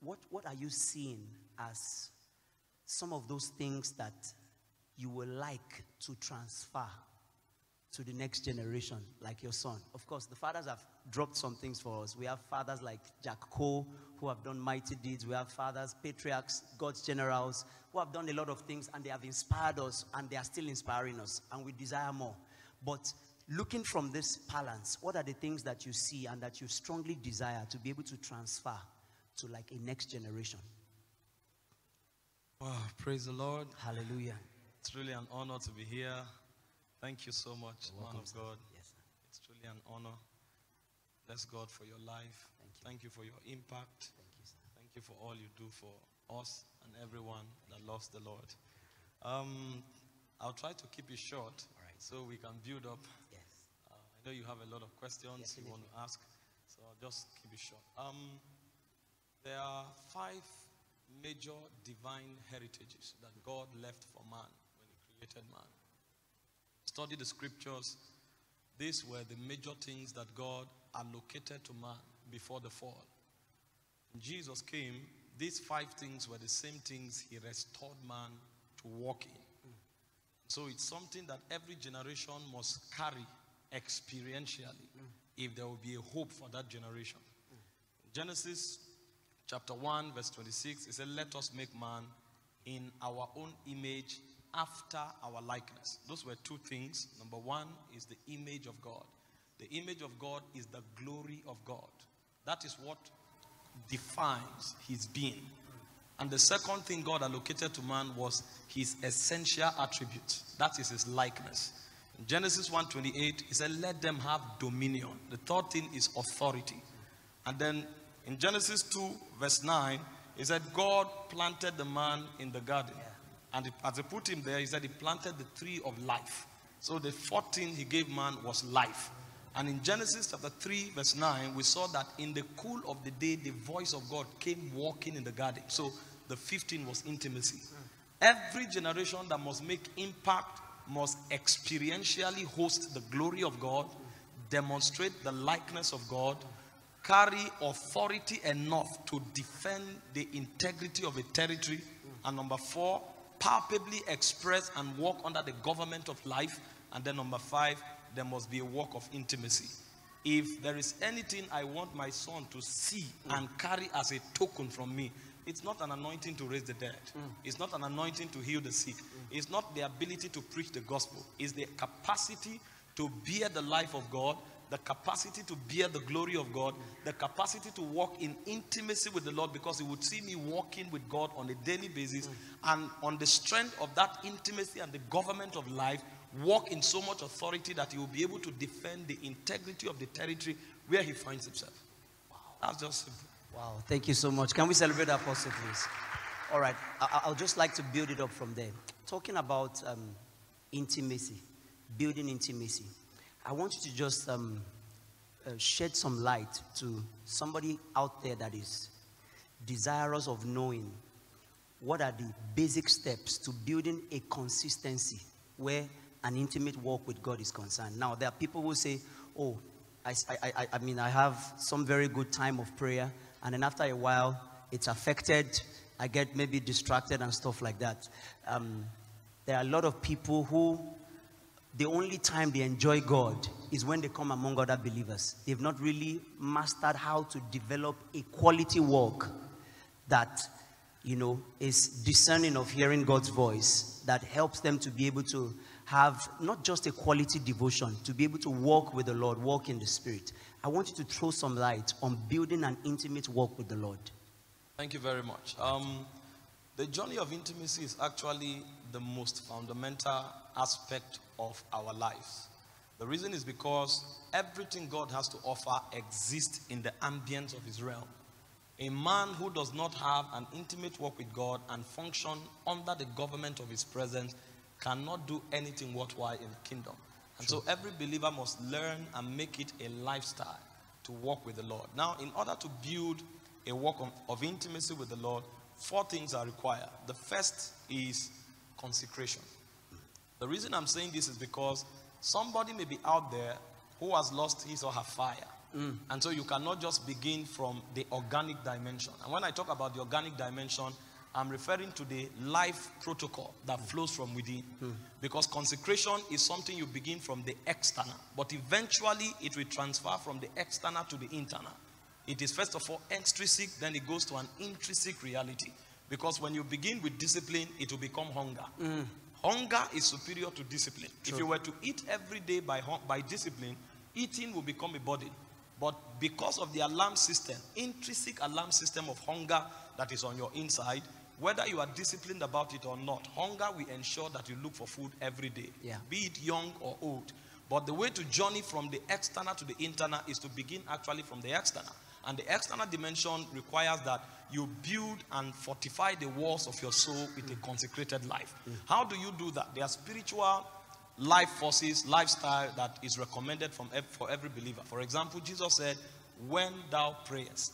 what, what are you seeing as some of those things that you would like to transfer to the next generation, like your son? Of course, the fathers have dropped some things for us. We have fathers like Jack Coe who have done mighty deeds. We have fathers, patriarchs, God's generals who have done a lot of things and they have inspired us and they are still inspiring us and we desire more. But looking from this balance, what are the things that you see and that you strongly desire to be able to transfer to like a next generation? Wow, praise the Lord. Hallelujah. It's really an honor to be here. Thank you so much, man welcome, of sir. God. Yes, sir. It's truly an honor. Bless God for your life. Thank you. Thank you for your impact. Thank you, sir. Thank you for all you do for us and everyone that loves the Lord. Um, I'll try to keep it short right. so we can build up. Yes. Uh, I know you have a lot of questions you want to ask, so I'll just keep it short. Um, there are five major divine heritages that God left for man when He created man. Study the scriptures. These were the major things that God allocated to man before the fall. When Jesus came, these five things were the same things He restored man to walk in. So it's something that every generation must carry experientially if there will be a hope for that generation. Genesis chapter 1, verse 26, it said, Let us make man in our own image after our likeness. Those were two things. Number one is the image of God. The image of God is the glory of God. That is what defines his being. And the second thing God allocated to man was his essential attribute. That is his likeness. In Genesis 1:28, he said, Let them have dominion. The third thing is authority. And then in Genesis 2, verse 9, he said, God planted the man in the garden. And he- as he put him there, he said he planted the tree of life. So the fourth thing he gave man was life. And in Genesis chapter 3, verse 9, we saw that in the cool of the day, the voice of God came walking in the garden. So the 15 was intimacy. Hmm. Every generation that must make impact must experientially host the glory of God, hmm. demonstrate the likeness of God, carry authority enough to defend the integrity of a territory, and number four, palpably express and walk under the government of life, and then number five, there must be a walk of intimacy. If there is anything I want my son to see hmm. and carry as a token from me, it's not an anointing to raise the dead. Hmm. It's not an anointing to heal the sick. Hmm. It's not the ability to preach the gospel. It's the capacity to bear the life of God, the capacity to bear the glory of God, the capacity to walk in intimacy with the Lord because He would see me walking with God on a daily basis. And on the strength of that intimacy and the government of life, walk in so much authority that He will be able to defend the integrity of the territory where He finds Himself. Wow. That's just simple. Wow, thank you so much. Can we celebrate the apostle, please? All right, I, I'll just like to build it up from there. Talking about um, intimacy, building intimacy. I want you to just um, uh, shed some light to somebody out there that is desirous of knowing what are the basic steps to building a consistency where an intimate walk with God is concerned. Now, there are people who say, Oh, I, I, I, I mean, I have some very good time of prayer, and then after a while, it's affected. I get maybe distracted and stuff like that. Um, there are a lot of people who the only time they enjoy God is when they come among other believers. They've not really mastered how to develop a quality walk that you know is discerning of hearing God's voice that helps them to be able to have not just a quality devotion to be able to walk with the Lord, walk in the spirit. I want you to throw some light on building an intimate walk with the Lord. Thank you very much. Um, the journey of intimacy is actually the most fundamental aspect of our lives. The reason is because everything God has to offer exists in the ambience of His realm. A man who does not have an intimate walk with God and function under the government of His presence cannot do anything worthwhile in the kingdom. And so every believer must learn and make it a lifestyle to walk with the Lord. Now, in order to build a walk of, of intimacy with the Lord, four things are required. The first is consecration. The reason I'm saying this is because somebody may be out there who has lost his or her fire. Mm. And so you cannot just begin from the organic dimension. And when I talk about the organic dimension, I'm referring to the life protocol that mm. flows from within. Mm. Because consecration is something you begin from the external, but eventually it will transfer from the external to the internal. It is first of all extrinsic, then it goes to an intrinsic reality. Because when you begin with discipline, it will become hunger. Hunger is superior to discipline. If you were to eat every day by, by discipline, eating will become a burden. But because of the alarm system, intrinsic alarm system of hunger that is on your inside, whether you are disciplined about it or not, hunger will ensure that you look for food every day, Yeah. be it young or old. But the way to journey from the external to the internal is to begin actually from the external. And the external dimension requires that you build and fortify the walls of your soul with a consecrated life. How do you do that? There are spiritual life forces, lifestyle that is recommended from for every believer. For example, Jesus said, "When thou prayest,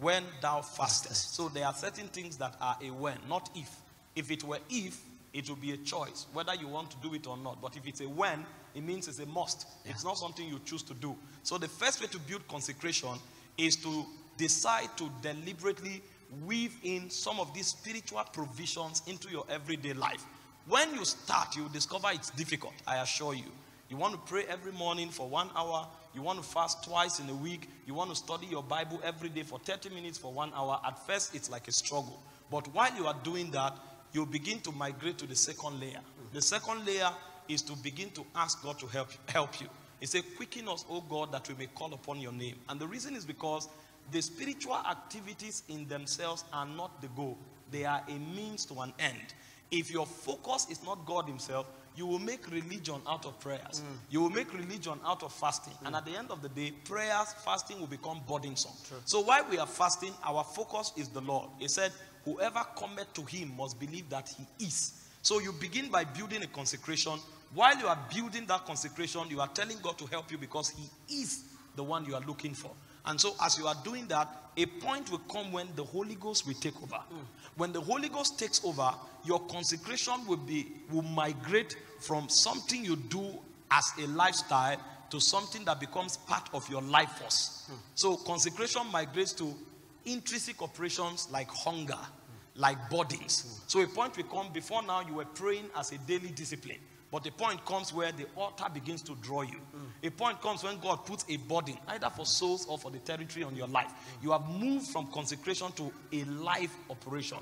when thou fastest." So there are certain things that are a when, not if. If it were if, it would be a choice whether you want to do it or not. But if it's a when, it means it's a must. It's not something you choose to do. So the first way to build consecration is to decide to deliberately weave in some of these spiritual provisions into your everyday life. When you start, you discover it's difficult, I assure you. You want to pray every morning for one hour. You want to fast twice in a week. You want to study your Bible every day for 30 minutes for one hour. At first, it's like a struggle. But while you are doing that, you begin to migrate to the second layer. The second layer is to begin to ask God to help, help you. He said, Quicken us, O God, that we may call upon your name. And the reason is because the spiritual activities in themselves are not the goal, they are a means to an end. If your focus is not God Himself, you will make religion out of prayers. Mm. You will make religion out of fasting. And mm. at the end of the day, prayers, fasting will become burdensome. So while we are fasting, our focus is the Lord. He said, Whoever cometh to Him must believe that He is. So you begin by building a consecration. While you are building that consecration, you are telling God to help you because He is the one you are looking for. And so, as you are doing that, a point will come when the Holy Ghost will take over. Hmm. When the Holy Ghost takes over, your consecration will be will migrate from something you do as a lifestyle to something that becomes part of your life force. Hmm. So consecration migrates to intrinsic operations like hunger, hmm. like burdens. So a point will come before now you were praying as a daily discipline. But the point comes where the altar begins to draw you. A point comes when God puts a burden, either for souls or for the territory on your life. You have moved from consecration to a life operation.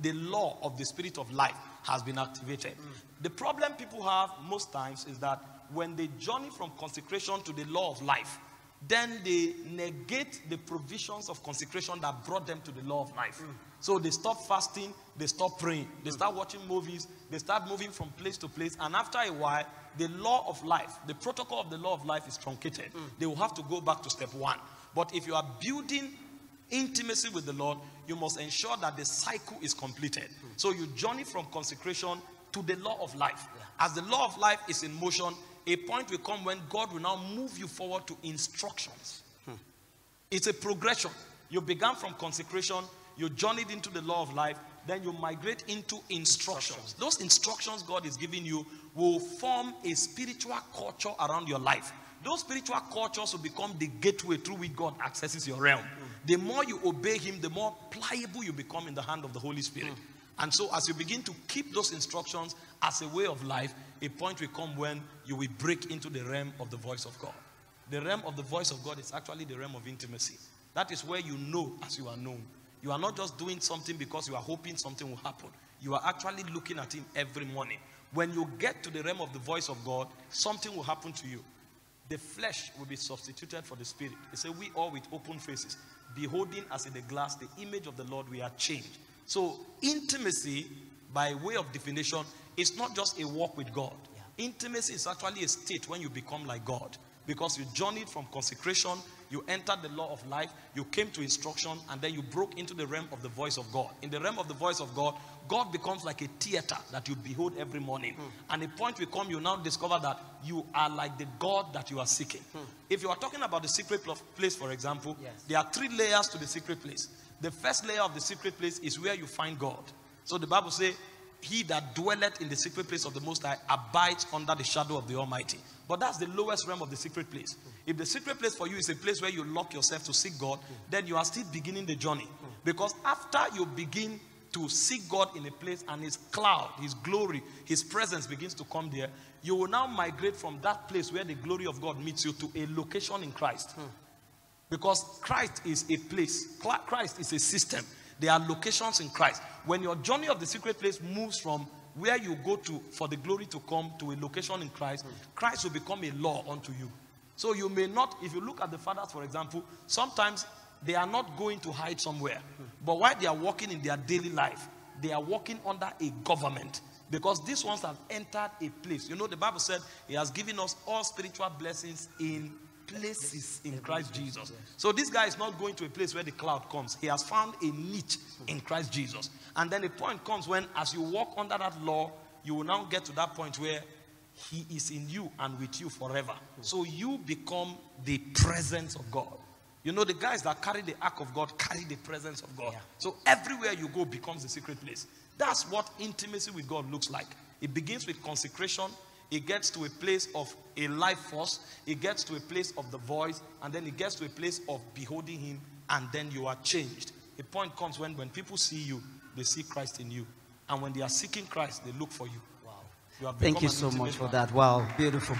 The law of the spirit of life has been activated. The problem people have most times is that when they journey from consecration to the law of life, then they negate the provisions of consecration that brought them to the law of life. So they stop fasting, they stop praying, they start watching movies, they start moving from place to place, and after a while, the law of life, the protocol of the law of life is truncated. Hmm. They will have to go back to step one. But if you are building intimacy with the Lord, you must ensure that the cycle is completed. Hmm. So you journey from consecration to the law of life. As the law of life is in motion, a point will come when God will now move you forward to instructions. Hmm. It's a progression. You began from consecration, you journeyed into the law of life, then you migrate into instructions. Those instructions God is giving you will form a spiritual culture around your life. Those spiritual cultures will become the gateway through which God accesses your realm. Mm. The more you obey Him, the more pliable you become in the hand of the Holy Spirit. Mm. And so, as you begin to keep those instructions as a way of life, a point will come when you will break into the realm of the voice of God. The realm of the voice of God is actually the realm of intimacy. That is where you know as you are known. You are not just doing something because you are hoping something will happen. You are actually looking at Him every morning. When you get to the realm of the voice of God, something will happen to you. The flesh will be substituted for the spirit. He said, We all with open faces, beholding as in a glass the image of the Lord, we are changed. So, intimacy, by way of definition, is not just a walk with God. Intimacy is actually a state when you become like God. Because you journeyed from consecration, you entered the law of life, you came to instruction, and then you broke into the realm of the voice of God. In the realm of the voice of God, God becomes like a theater that you behold every morning. Hmm. And a point will come, you now discover that you are like the God that you are seeking. Hmm. If you are talking about the secret place, for example, Yes. there are three layers to the secret place. The first layer of the secret place is where you find God. So the Bible says, he that dwelleth in the secret place of the Most High abides under the shadow of the Almighty. But that's the lowest realm of the secret place. If the secret place for you is a place where you lock yourself to seek God, then you are still beginning the journey. Because after you begin to seek God in a place and His cloud, His glory, His presence begins to come there, you will now migrate from that place where the glory of God meets you to a location in Christ. Because Christ is a place, Christ is a system. There are locations in Christ. When your journey of the secret place moves from where you go to for the glory to come to a location in Christ, Christ will become a law unto you. So you may not, if you look at the fathers, for example, sometimes they are not going to hide somewhere. But while they are walking in their daily life, they are walking under a government. Because these ones have entered a place. You know, the Bible said He has given us all spiritual blessings in places in Christ Jesus. So this guy is not going to a place where the cloud comes. He has found a niche in Christ Jesus. And then a point comes when, as you walk under that law, you will now get to that point where he is in you and with you forever. So you become the presence of God. You know, the guys that carry the ark of God carry the presence of God. Yeah. So everywhere you go becomes a secret place. That's what intimacy with God looks like. It begins with consecration, it gets to a place of a life force, it gets to a place of the voice, and then it gets to a place of beholding Him, and then you are changed. A point comes when, when people see you, they see Christ in you. And when they are seeking Christ, they look for you. You Thank you so much for that. Wow, beautiful.